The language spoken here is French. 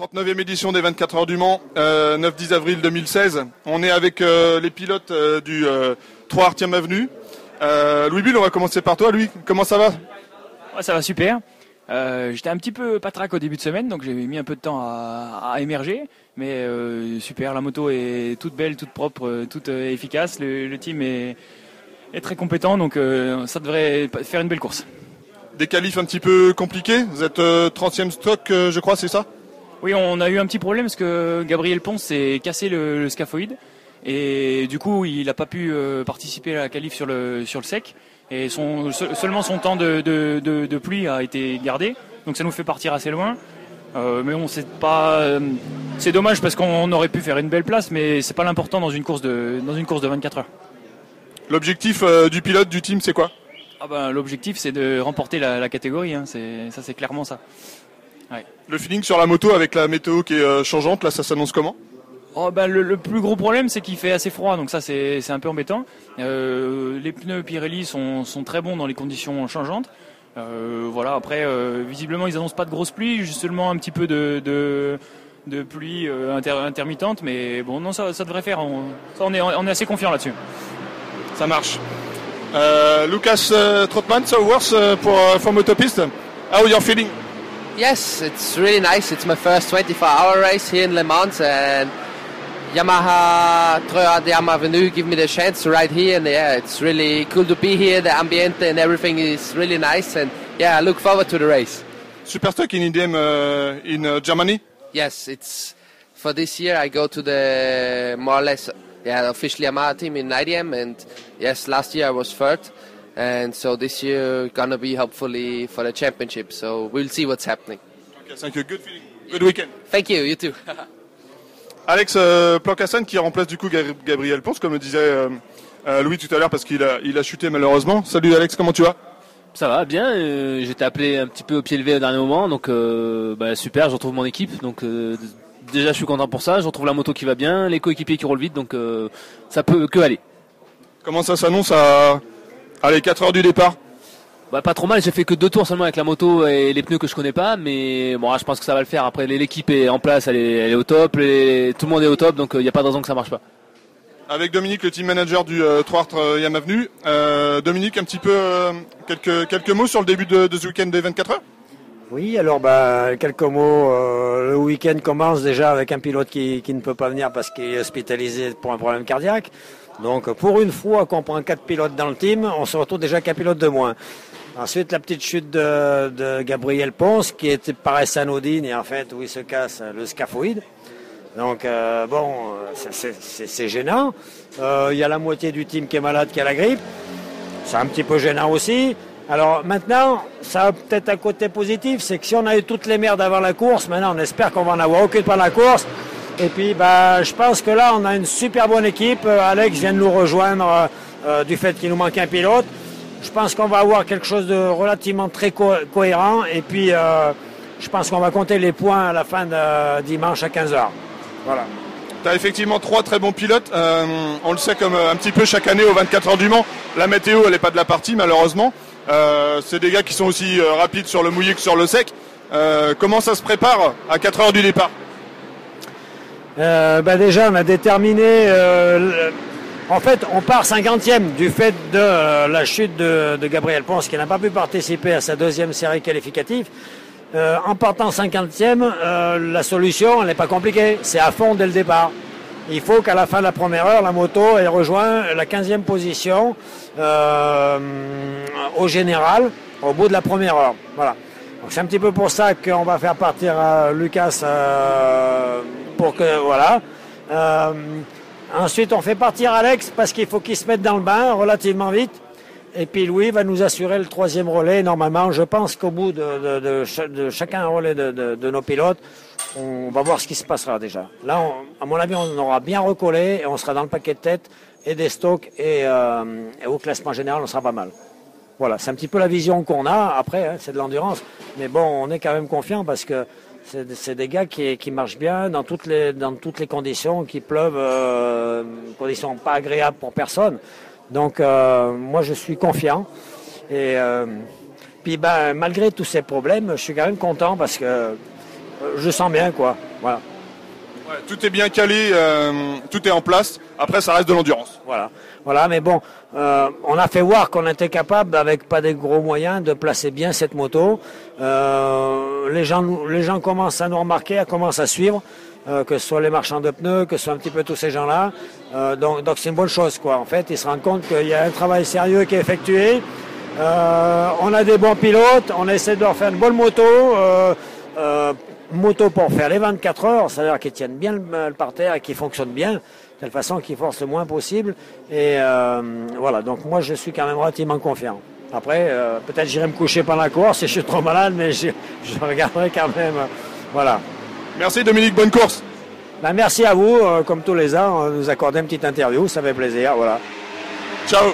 49e édition des 24 heures du Mans, 9-10 avril 2016. On est avec les pilotes du 3 Artium Avenue. Louis Bull, on va commencer par toi. Louis, comment ça va? Ça va super. J'étais un petit peu patraque au début de semaine, donc j'ai mis un peu de temps à, émerger. Mais super, la moto est toute belle, toute propre, toute efficace. Le, team est, est, très compétent, donc ça devrait faire une belle course. Des qualifs un petit peu compliqués? Vous êtes 30e stock, je crois, c'est ça? Oui, on a eu un petit problème parce que Gabriel Ponce s'est cassé le, scaphoïde et du coup il n'a pas pu euh, participer à la qualif sur le, sur le sec et son, seulement son temps de, de, pluie a été gardé donc ça nous fait partir assez loin. Euh, mais on sait pas. Euh, c'est dommage parce qu'on aurait pu faire une belle place, mais c'est pas l'important dans une course de dans une course de 24 heures. L'objectif du pilote du team, c'est quoi? Ah ben, l'objectif c'est de remporter la, catégorie. Hein. ça c'est clairement ça. Le feeling sur la moto avec la météo qui est euh, changeante, là ça s'annonce comment? Oh ben le, plus gros problème c'est qu'il fait assez froid donc ça c'est un peu embêtant. Euh, les pneus Pirelli sont, très bons dans les conditions changeantes. Euh, voilà après visiblement ils annoncent pas de grosse pluie, juste seulement un petit peu de, de, pluie intermittente mais bon non ça, devrait faire. On, on, est, on est assez confiant là-dessus. Ça marche. Lucas Trotman, so worse pour, for motopiste? How you feeling? Yes, it's really nice. It's my first 24-hour race here in Le Mans, and Yamaha Trois Yamaha Avenue give me the chance to ride here, and yeah, it's really cool to be here. The ambiente and everything is really nice, and yeah, I look forward to the race. Superstock in IDM uh, in uh, Germany. Yes, it's for this year. I go to the more or less yeah official Yamaha team in IDM, and yes, last year I was third and so this year gonna be hopefully for the championship. So we'll see what's happening. Okay, thank you. Good feeling. Good weekend. Thank you. You too. Alex euh, Plancassan qui remplace du coup Gabriel Ponce, comme le disait euh, euh, Louis tout à l'heure parce qu'il a, il a chuté malheureusement. Salut Alex, comment tu vas? Ça va bien. Euh, J'étais appelé un petit peu au pied levé au dernier moment, donc euh, bah, super. Je retrouve mon équipe, donc déjà je suis content pour ça. Je retrouve la moto qui va bien, les coéquipiers qui roulent vite, donc ça peut que aller. Comment ça s'annonce à Allez, 4 heures du départ. Bah, pas trop mal, j'ai fait que deux tours seulement avec la moto et les pneus que je connais pas, mais bon, je pense que ça va le faire. Après, l'équipe est en place, elle est, au top, tout le monde est au top, donc il euh, n'y a pas de raison que ça marche pas. Avec Dominique, le team manager du euh, 3 euh, Yam Avenue. Euh, Dominique, un petit peu quelques, quelques mots sur le début de, ce week-end des 24 heures? Oui, alors bah, quelques mots. le week-end commence déjà avec un pilote qui, qui ne peut pas venir parce qu'il est hospitalisé pour un problème cardiaque. Donc pour une fois qu'on prend quatre pilotes dans le team, on se retrouve déjà qu'un pilote de moins. Ensuite, la petite chute de, Gabriel Ponce, qui était paraissait anodine et en fait où il se casse le scaphoïde. Donc euh, bon, c'est gênant. Euh, il y a la moitié du team qui est malade, qui a la grippe. C'est un petit peu gênant aussi. Alors maintenant, ça a peut-être un côté positif, c'est que si on a eu toutes les merdes avant la course, maintenant on espère qu'on va en avoir aucune pendant la course. Et puis, bah, je pense que là, on a une super bonne équipe. Euh, Alex vient de nous rejoindre euh, euh, du fait qu'il nous manque un pilote. Je pense qu'on va avoir quelque chose de relativement très cohérent. Et puis, je pense qu'on va compter les points à la fin de dimanche à 15h. Voilà. Tu as effectivement trois très bons pilotes. on le sait comme un petit peu chaque année aux 24 heures du Mans. La météo, elle n'est pas de la partie, malheureusement. c'est des gars qui sont aussi rapides sur le mouillé que sur le sec. comment ça se prépare à 4 heures du départ? Euh, bah déjà, on a déterminé. Euh, en fait, on part 50e du fait de euh, la chute de, Gabriel Ponce qui n'a pas pu participer à sa deuxième série qualificative. en partant 50e, la solution, n'est pas compliquée. C'est à fond dès le départ. Il faut qu'à la fin de la première heure, la moto ait rejoint la 15e position au général au bout de la première heure. Voilà. C'est un petit peu pour ça qu'on va faire partir Lucas voilà. Euh, ensuite, on fait partir Alex parce qu'il faut qu'il se mette dans le bain relativement vite. Et puis Louis va nous assurer le troisième relais. Normalement, je pense qu'au bout de, chacun relais de, nos pilotes, on va voir ce qui se passera déjà. Là, à mon avis, on aura bien recollé et on sera dans le paquet de tête et des stocks et, euh, au classement général, on sera pas mal. Voilà, c'est un petit peu la vision qu'on a. Après, hein, c'est de l'endurance. Mais bon, on est quand même confiant parce que c'est des gars qui, marchent bien dans toutes les, dans toutes les conditions, qui pleuvent, euh, conditions pas agréables pour personne. Donc euh, moi je suis confiant. Et euh, puis ben, malgré tous ces problèmes, je suis quand même content parce que je sens bien quoi. Voilà. Tout est bien calé, tout est en place. Après, ça reste de l'endurance. Voilà. Voilà, mais bon, on a fait voir qu'on était capable, avec pas des gros moyens, de placer bien cette moto. les gens, les gens commencent à nous remarquer, commencent à suivre. Euh, que ce soit les marchands de pneus, que ce soit un petit peu tous ces gens-là. Euh, donc, c'est une bonne chose, quoi. En fait, ils se rendent compte qu'il y a un travail sérieux qui est effectué. Euh, on a des bons pilotes, on essaie de leur faire une bonne moto, moto pour faire les 24 heures, c'est-à-dire qu'ils tiennent bien le, parterre et qu'ils fonctionnent bien, de telle façon qu'ils forcent le moins possible. Et voilà, donc moi je suis quand même relativement confiant. Après, peut-être j'irai me coucher pendant la course si je suis trop malade, mais je, je regarderai quand même. voilà. Merci Dominique, bonne course. Ben, merci à vous, euh, comme tous les ans, nous accorder une petite interview, ça fait plaisir. Voilà. Ciao.